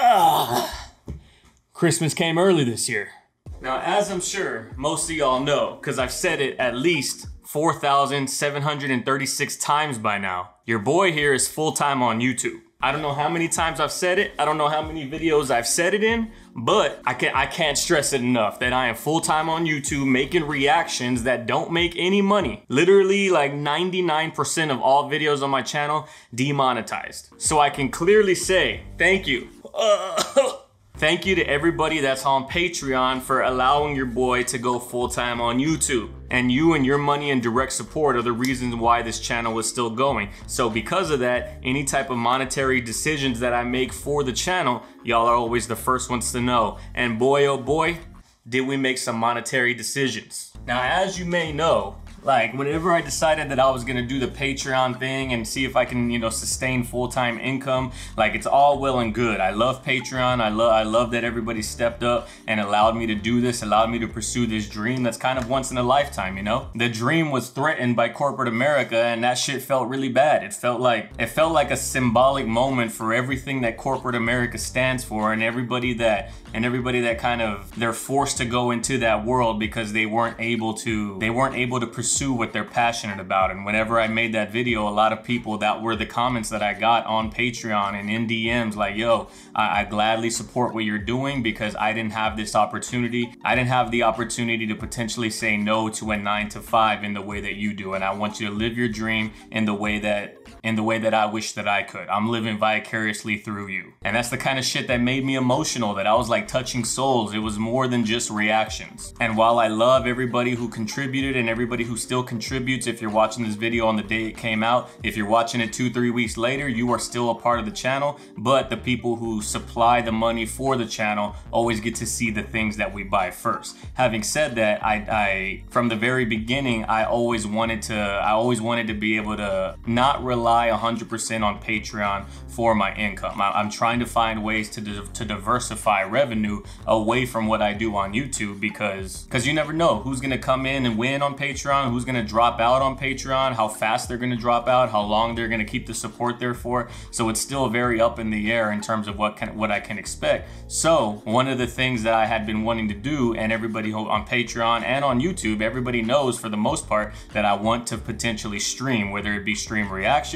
Ugh. Christmas came early this year. Now, as I'm sure most of y'all know, because I've said it at least 4,736 times by now, your boy here is full time on YouTube. I don't know how many times I've said it. I don't know how many videos I've said it in, but I can't, I can't stress it enough that I am full time on YouTube making reactions that don't make any money. Literally like 99% of all videos on my channel demonetized. So I can clearly say, thank you. Uh, Thank you to everybody that's on Patreon for allowing your boy to go full time on YouTube. And you and your money and direct support are the reasons why this channel is still going. So because of that, any type of monetary decisions that I make for the channel, y'all are always the first ones to know. And boy, oh boy, did we make some monetary decisions. Now, as you may know, like whenever I decided that I was gonna do the Patreon thing and see if I can, you know, sustain full-time income, like it's all well and good. I love Patreon. I love I love that everybody stepped up and allowed me to do this, allowed me to pursue this dream that's kind of once in a lifetime, you know? The dream was threatened by corporate America and that shit felt really bad. It felt like it felt like a symbolic moment for everything that corporate America stands for and everybody that and everybody that kind of they're forced to go into that world because they weren't able to they weren't able to pursue what they're passionate about. And whenever i made that video a lot of people that were the comments that i got on patreon and in dms like yo I, I gladly support what you're doing because i didn't have this opportunity. I didn't have the opportunity to potentially say no to a nine to five in the way that you do. And i want you to live your dream in the way that in the way that I wish that I could. I'm living vicariously through you. And that's the kind of shit that made me emotional, that I was like touching souls. It was more than just reactions. And while I love everybody who contributed and everybody who still contributes, if you're watching this video on the day it came out, if you're watching it two, three weeks later, you are still a part of the channel. But the people who supply the money for the channel always get to see the things that we buy first. Having said that, I, I from the very beginning, I always wanted to, I always wanted to be able to not rely rely 100% on Patreon for my income. I'm trying to find ways to, to diversify revenue away from what I do on YouTube because because you never know who's gonna come in and win on Patreon, who's gonna drop out on Patreon, how fast they're gonna drop out, how long they're gonna keep the support there for. So it's still very up in the air in terms of what can what I can expect. So one of the things that I had been wanting to do, and everybody on Patreon and on YouTube, everybody knows for the most part that I want to potentially stream, whether it be stream reaction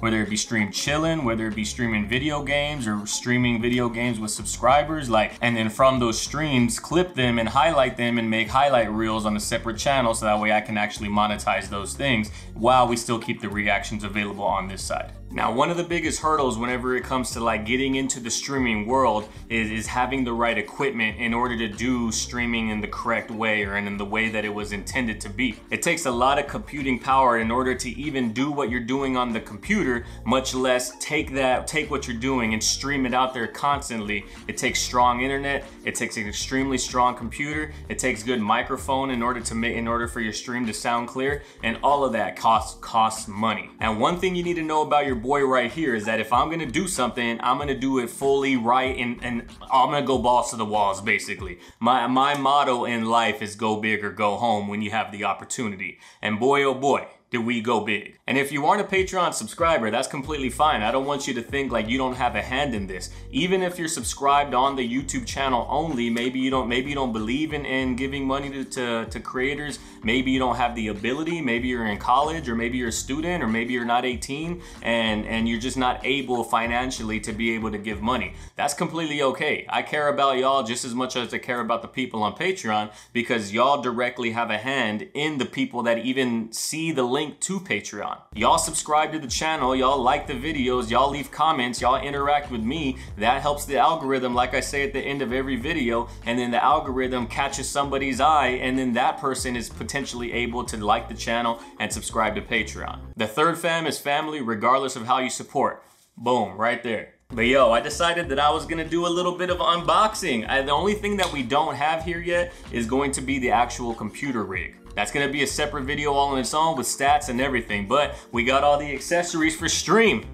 whether it be stream chilling, whether it be streaming video games or streaming video games with subscribers, like, and then from those streams, clip them and highlight them and make highlight reels on a separate channel so that way I can actually monetize those things while we still keep the reactions available on this side. Now, one of the biggest hurdles whenever it comes to like getting into the streaming world is, is having the right equipment in order to do streaming in the correct way or in the way that it was intended to be. It takes a lot of computing power in order to even do what you're doing on the computer, much less take that, take what you're doing and stream it out there constantly. It takes strong internet, it takes an extremely strong computer, it takes good microphone in order to make, in order for your stream to sound clear, and all of that costs, costs money. And one thing you need to know about your boy right here is that if I'm gonna do something, I'm gonna do it fully right and, and I'm gonna go balls to the walls basically. My, my motto in life is go big or go home when you have the opportunity. And boy, oh boy, did we go big. And if you aren't a Patreon subscriber, that's completely fine. I don't want you to think like you don't have a hand in this. Even if you're subscribed on the YouTube channel only, maybe you don't maybe you don't believe in, in giving money to, to, to creators, maybe you don't have the ability, maybe you're in college, or maybe you're a student, or maybe you're not 18 and, and you're just not able financially to be able to give money. That's completely okay. I care about y'all just as much as I care about the people on Patreon because y'all directly have a hand in the people that even see the link to Patreon. Y'all subscribe to the channel, y'all like the videos, y'all leave comments, y'all interact with me. That helps the algorithm, like I say at the end of every video, and then the algorithm catches somebody's eye, and then that person is potentially able to like the channel and subscribe to Patreon. The third fam is family regardless of how you support. Boom, right there. But yo, I decided that I was gonna do a little bit of unboxing. I, the only thing that we don't have here yet is going to be the actual computer rig. That's gonna be a separate video all on its own with stats and everything, but we got all the accessories for stream.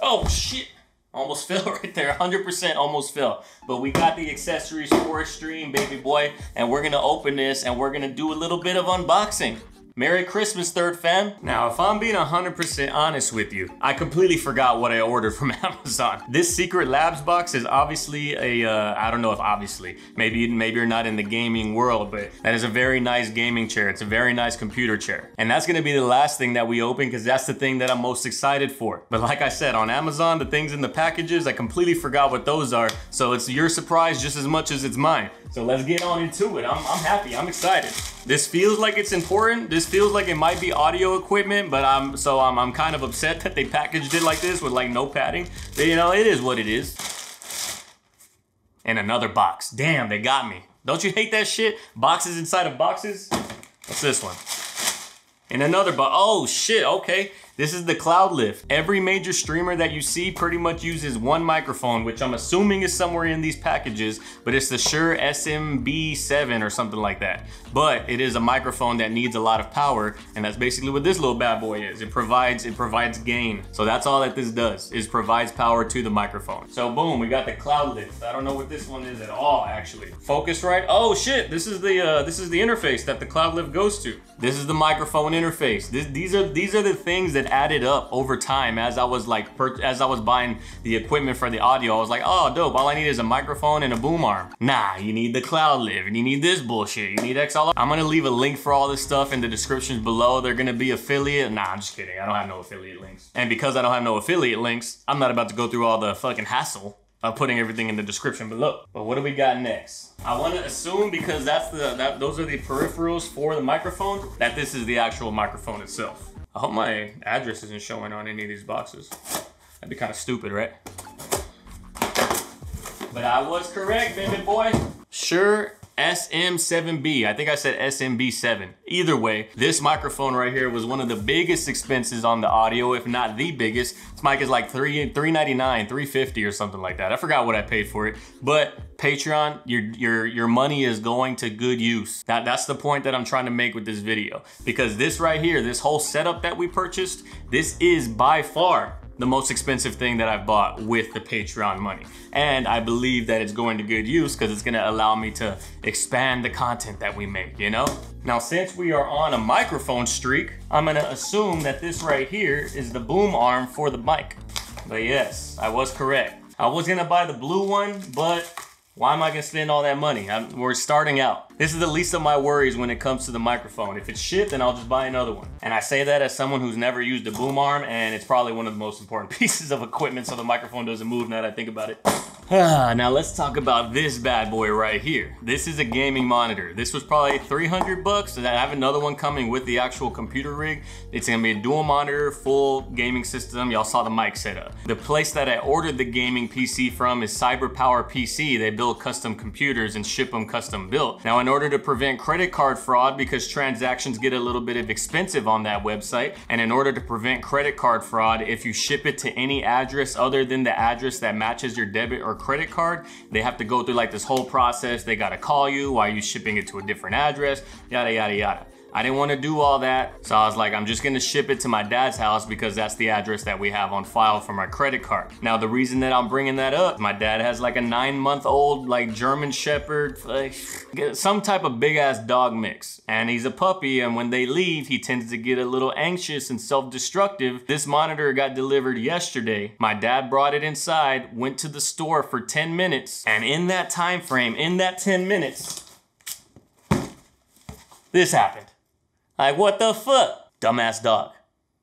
Oh shit, almost fell right there, 100% almost fell. But we got the accessories for stream, baby boy, and we're gonna open this and we're gonna do a little bit of unboxing. Merry Christmas, third fam. Now, if I'm being 100% honest with you, I completely forgot what I ordered from Amazon. This Secret Labs box is obviously a uh, I don't know if obviously, maybe, maybe you're not in the gaming world, but that is a very nice gaming chair. It's a very nice computer chair. And that's gonna be the last thing that we open because that's the thing that I'm most excited for. But like I said, on Amazon, the things in the packages, I completely forgot what those are. So it's your surprise just as much as it's mine. So let's get on into it. I'm, I'm happy, I'm excited. This feels like it's important. This feels like it might be audio equipment, but I'm so I'm, I'm kind of upset that they packaged it like this with like no padding. But you know, it is what it is. And another box. Damn, they got me. Don't you hate that shit? Boxes inside of boxes? What's this one? And another box. Oh shit, okay. This is the Cloud Lift. Every major streamer that you see pretty much uses one microphone, which I'm assuming is somewhere in these packages, but it's the Shure SMB7 or something like that. But it is a microphone that needs a lot of power, and that's basically what this little bad boy is. It provides it provides gain. So that's all that this does, is provides power to the microphone. So boom, we got the Cloud Lift. I don't know what this one is at all, actually. Focusrite. Oh shit, this is the uh, this is the interface that the Cloud Lift goes to. This is the microphone interface. This, these are these are the things that added up over time as I was like, as I was buying the equipment for the audio. I was like, oh, dope. All I need is a microphone and a boom arm. Nah, you need the Cloud Lift and you need this bullshit. You need XLR. I'm gonna leave a link for all this stuff in the descriptions below. They're gonna be affiliate. Nah, I'm just kidding. I don't have no affiliate links. And because I don't have no affiliate links, I'm not about to go through all the fucking hassle of putting everything in the description below. But what do we got next? I want to assume because that's the that those are the peripherals for the microphone that this is the actual microphone itself. I hope my address isn't showing on any of these boxes. That'd be kind of stupid, right? But I was correct, baby boy. Shure SM7B. I think I said SMB7. Either way, this microphone right here was one of the biggest expenses on the audio, if not the biggest. This mic is like three, 399 350 or something like that. I forgot what I paid for it. But Patreon, your your your money is going to good use. That, that's the point that I'm trying to make with this video. Because this right here, this whole setup that we purchased, this is by far the most expensive thing that I've bought with the Patreon money. And I believe that it's going to good use because it's gonna allow me to expand the content that we make, you know? Now, since we are on a microphone streak, I'm gonna assume that this right here is the boom arm for the mic. But yes, I was correct. I was gonna buy the blue one, but why am I gonna spend all that money? I'm, we're starting out. This is the least of my worries when it comes to the microphone. If it's shit, then I'll just buy another one. And I say that as someone who's never used a boom arm, and it's probably one of the most important pieces of equipment so the microphone doesn't move now that I think about it. Ah, now let's talk about this bad boy right here. This is a gaming monitor. This was probably 300 bucks. and I have another one coming with the actual computer rig. It's gonna be a dual monitor, full gaming system. Y'all saw the mic setup. The place that I ordered the gaming PC from is CyberPower PC. They build custom computers and ship them custom built. Now in order to prevent credit card fraud, because transactions get a little bit of expensive on that website, and in order to prevent credit card fraud, if you ship it to any address other than the address that matches your debit or credit card. They have to go through like this whole process. They gotta call you while you shipping it to a different address, yada, yada, yada. I didn't want to do all that. So I was like, I'm just going to ship it to my dad's house because that's the address that we have on file for my credit card. Now, the reason that I'm bringing that up, my dad has like a nine month old, like German Shepherd, like some type of big ass dog mix. And he's a puppy. And when they leave, he tends to get a little anxious and self destructive. This monitor got delivered yesterday. My dad brought it inside, went to the store for 10 minutes. And in that time frame, in that 10 minutes, this happened. Like, what the fuck? Dumbass dog.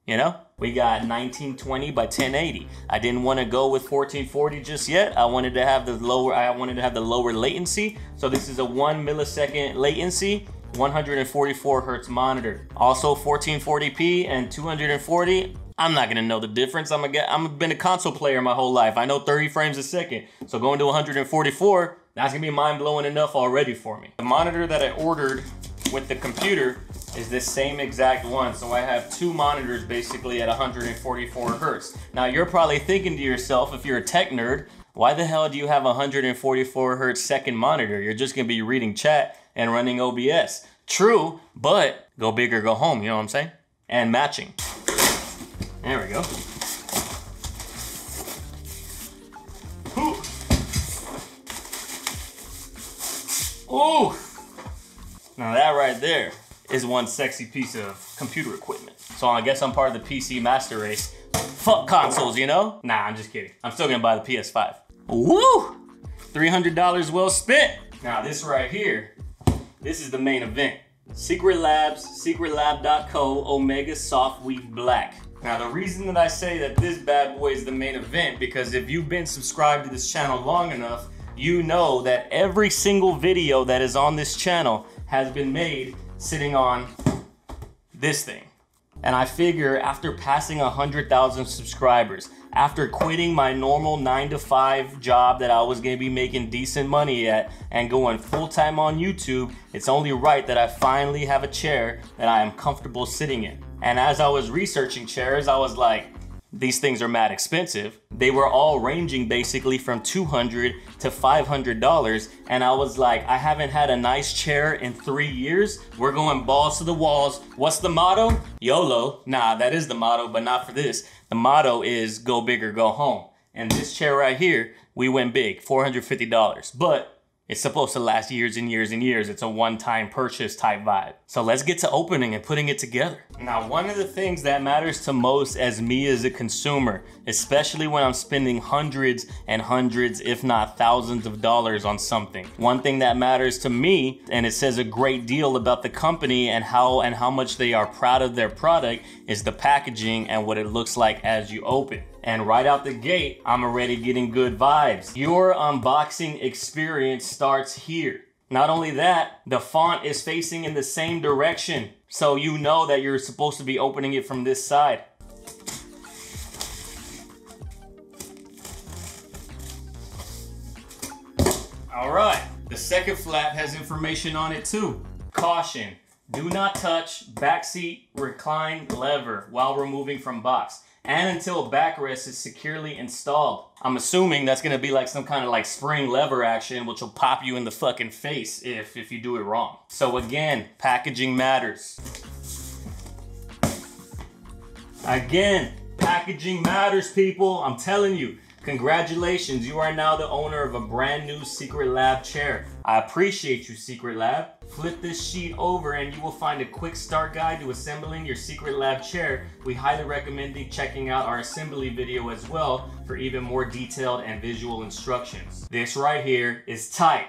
You know? We got 1920 by 1080. I didn't want to go with 1440 just yet. I wanted to have the lower I wanted to have the lower latency. So this is a 1 millisecond latency, 144 hertz monitor. Also 1440p and 240. I'm not gonna know the difference. I'm a get I'm been a console player my whole life. I know 30 frames a second. So going to 144, that's gonna be mind blowing enough already for me. The monitor that I ordered with the computer is this same exact one. So I have two monitors basically at 144 hertz. Now you're probably thinking to yourself, if you're a tech nerd, why the hell do you have a 144 hertz second monitor? You're just gonna be reading chat and running OBS. True, but go big or go home, you know what I'm saying? And matching. There we go. Ooh! Now that right there is one sexy piece of computer equipment. So I guess I'm part of the PC master race. Fuck consoles, you know? Nah, I'm just kidding. I'm still gonna buy the PS5. Woo! $300 well spent. Now this right here, this is the main event. Secret Labs, secretlab.co, Omega Soft Weave Black. Now the reason that I say that this bad boy is the main event, because if you've been subscribed to this channel long enough, you know that every single video that is on this channel has been made sitting on this thing. And I figure after passing 100,000 subscribers, after quitting my normal nine to five job that I was gonna be making decent money at and going full time on YouTube, it's only right that I finally have a chair that I am comfortable sitting in. And as I was researching chairs, I was like, these things are mad expensive. They were all ranging basically from 200 to $500. And I was like, I haven't had a nice chair in three years. We're going balls to the walls. What's the motto? YOLO. Nah, that is the motto, but not for this. The motto is go big or go home. And this chair right here, we went big, $450. But it's supposed to last years and years and years. It's a one-time purchase type vibe. So let's get to opening and putting it together. Now, one of the things that matters to most as me as a consumer, especially when I'm spending hundreds and hundreds, if not thousands of dollars on something. One thing that matters to me, and it says a great deal about the company and how and how much they are proud of their product, is the packaging and what it looks like as you open. And right out the gate, I'm already getting good vibes. Your unboxing experience starts here. Not only that, the font is facing in the same direction. So you know that you're supposed to be opening it from this side. All right, the second flap has information on it too. Caution, do not touch backseat recline lever while removing from box and until backrest is securely installed. I'm assuming that's gonna be like some kind of like spring lever action which will pop you in the fucking face if, if you do it wrong. So again, packaging matters. Again, packaging matters people, I'm telling you. Congratulations, you are now the owner of a brand new Secret Lab chair. I appreciate you, Secret Lab. Flip this sheet over and you will find a quick start guide to assembling your Secret Lab chair. We highly recommend you checking out our assembly video as well for even more detailed and visual instructions. This right here is tight.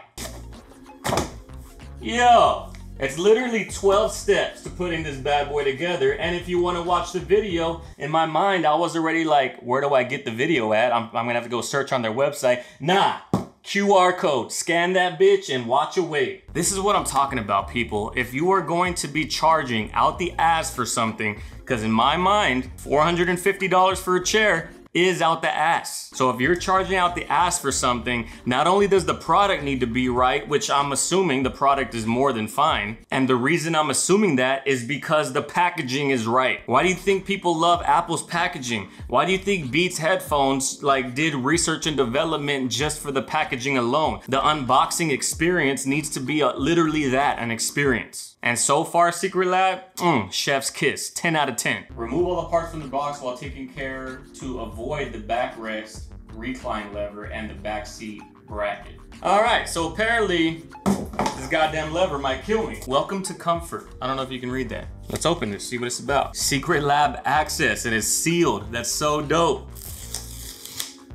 Yo, it's literally 12 steps to putting this bad boy together. And if you want to watch the video, in my mind, I was already like, where do I get the video at? I'm, I'm to have to go search on their website. Nah, QR code, scan that bitch and watch away. This is what I'm talking about, people. If you are going to be charging out the ass for something, because in my mind, $450 for a chair is out the ass. So if you're charging out the ass for something, not only does the product need to be right, which I'm assuming the product is more than fine, and the reason I'm assuming that is because the packaging is right. Why do you think people love Apple's packaging? Why do you think Beats headphones like did research and development just for the packaging alone? The unboxing experience needs to be a, literally that, an experience. And so far, Secret Lab, mm, chef's kiss, 10 out of 10. Remove all the parts from the box while taking care to avoid the backrest, recline lever, and the back seat bracket. All right, so apparently this goddamn lever might kill me. Welcome to comfort. I don't know if you can read that. Let's open this, see what it's about. Secret Lab access, and it's sealed. That's so dope.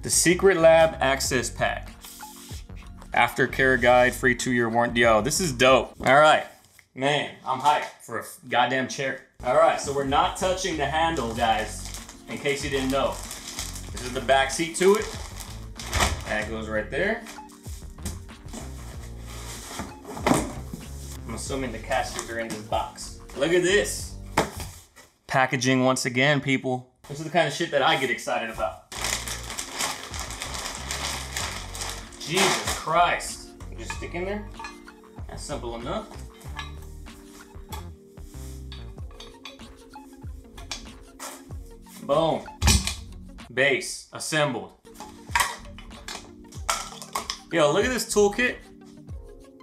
The Secret Lab access pack. Aftercare guide, free two-year warranty. Yo, this is dope. All right, Man, I'm hyped for a goddamn chair. All right, so we're not touching the handle, guys, in case you didn't know. This is the back seat to it. That goes right there. I'm assuming the casters are in this box. Look at this. Packaging once again, people. This is the kind of shit that I get excited about. Jesus Christ. Just stick in there. That's simple enough. Boom. Base, assembled. Yo, look at this toolkit.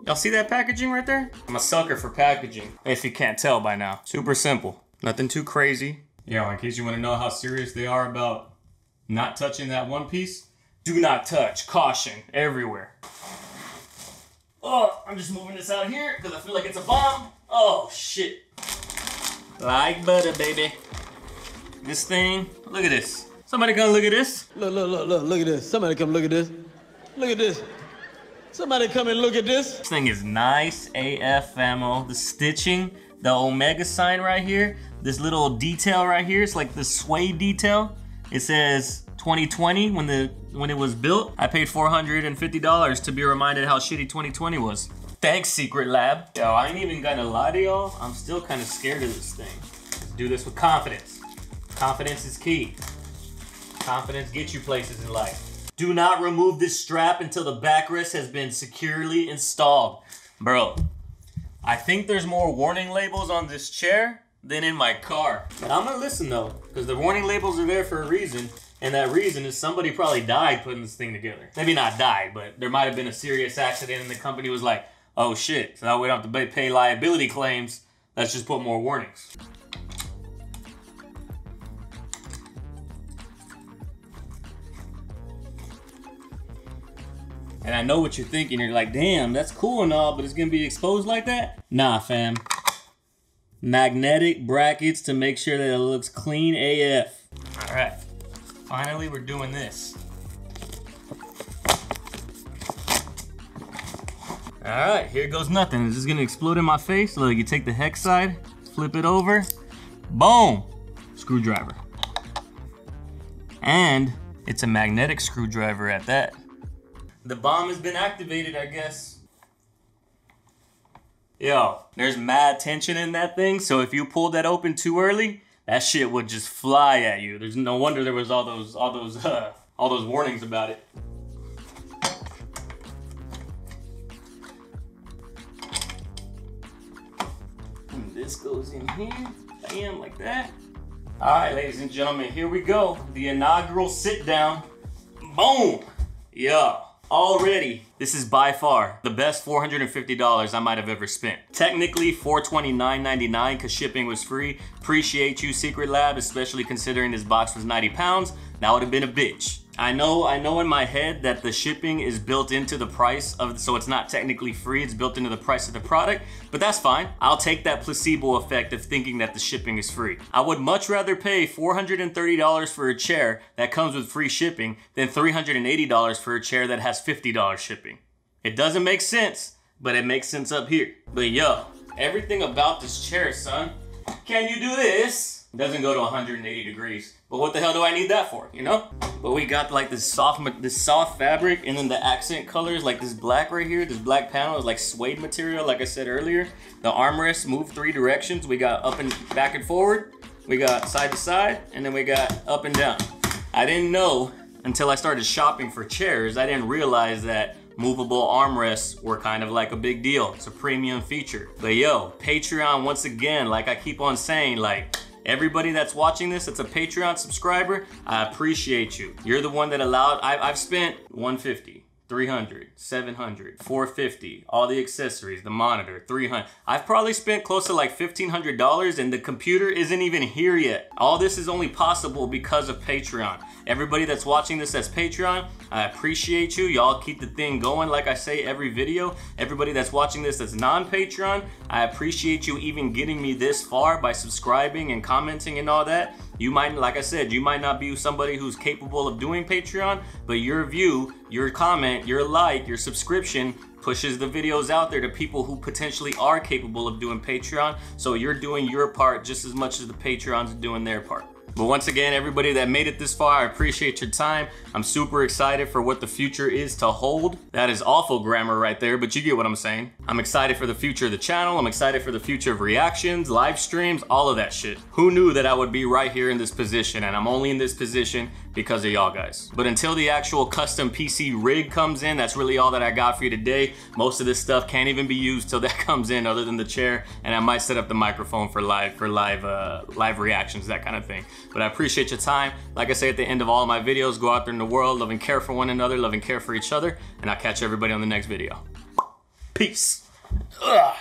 Y'all see that packaging right there? I'm a sucker for packaging, if you can't tell by now. Super simple, nothing too crazy. Yo, in case you wanna know how serious they are about not touching that one piece, do not touch, caution, everywhere. Oh, I'm just moving this out here because I feel like it's a bomb. Oh, shit. Like butter, baby. This thing, look at this. Somebody come look at this. Look, look, look, look, look at this. Somebody come look at this. Look at this. Somebody come and look at this. This thing is nice AF ammo. The stitching, the Omega sign right here, this little detail right here, it's like the suede detail. It says 2020 when the when it was built. I paid $450 to be reminded how shitty 2020 was. Thanks, Secret Lab. Yo, I ain't even gonna lie to y'all. I'm still kind of scared of this thing. Let's do this with confidence. Confidence is key. Confidence gets you places in life. Do not remove this strap until the backrest has been securely installed. Bro, I think there's more warning labels on this chair than in my car. But I'm gonna listen though, because the warning labels are there for a reason. And that reason is somebody probably died putting this thing together. Maybe not died, but there might have been a serious accident and the company was like, oh shit, so now we don't have to pay liability claims. Let's just put more warnings. And I know what you're thinking. You're like, damn, that's cool and all, but it's gonna be exposed like that? Nah, fam. Magnetic brackets to make sure that it looks clean AF. All right, finally we're doing this. All right, here goes nothing. Is this gonna explode in my face? Look, you take the hex side, flip it over, boom, screwdriver. And it's a magnetic screwdriver at that. The bomb has been activated, I guess. Yo, there's mad tension in that thing, so if you pulled that open too early, that shit would just fly at you. There's no wonder there was all those, all those, uh, all those warnings about it. And this goes in here, bam, like that. All right, ladies and gentlemen, here we go. The inaugural sit down. Boom. Yeah. Already, this is by far the best $450 I might have ever spent. Technically, $429.99 because shipping was free. Appreciate you, Secret Lab, especially considering this box was 90 pounds. That would have been a bitch. I know, I know in my head that the shipping is built into the price of, so it's not technically free, it's built into the price of the product, but that's fine. I'll take that placebo effect of thinking that the shipping is free. I would much rather pay $430 for a chair that comes with free shipping than $380 for a chair that has $50 shipping. It doesn't make sense, but it makes sense up here. But yo, everything about this chair, son, can you do this? doesn't go to 180 degrees. But what the hell do I need that for, you know? But we got like this soft, this soft fabric, and then the accent colors, like this black right here, this black panel is like suede material, like I said earlier. The armrests move three directions. We got up and back and forward. We got side to side, and then we got up and down. I didn't know until I started shopping for chairs, I didn't realize that movable armrests were kind of like a big deal. It's a premium feature. But yo, Patreon, once again, like I keep on saying, like, Everybody that's watching this that's a Patreon subscriber, I appreciate you. You're the one that allowed, I, I've spent 150. 300, 700, 450, all the accessories, the monitor, 300. I've probably spent close to like $1,500 and the computer isn't even here yet. All this is only possible because of Patreon. Everybody that's watching this as Patreon, I appreciate you. Y'all keep the thing going like I say every video. Everybody that's watching this that's non-Patreon, I appreciate you even getting me this far by subscribing and commenting and all that. You might, like I said, you might not be somebody who's capable of doing Patreon, but your view, your comment, your like, your subscription pushes the videos out there to people who potentially are capable of doing Patreon. So you're doing your part just as much as the Patreons are doing their part. But once again, everybody that made it this far, I appreciate your time. I'm super excited for what the future is to hold. That is awful grammar right there, but you get what I'm saying. I'm excited for the future of the channel. I'm excited for the future of reactions, live streams, all of that shit. Who knew that I would be right here in this position? And I'm only in this position because of y'all guys. But until the actual custom PC rig comes in, that's really all that I got for you today. Most of this stuff can't even be used till that comes in other than the chair. And I might set up the microphone for live, for live, uh, live reactions, that kind of thing. But I appreciate your time. Like I say at the end of all my videos, go out there in the world, love and care for one another, love and care for each other. And I'll catch everybody on the next video. Peace. Ugh.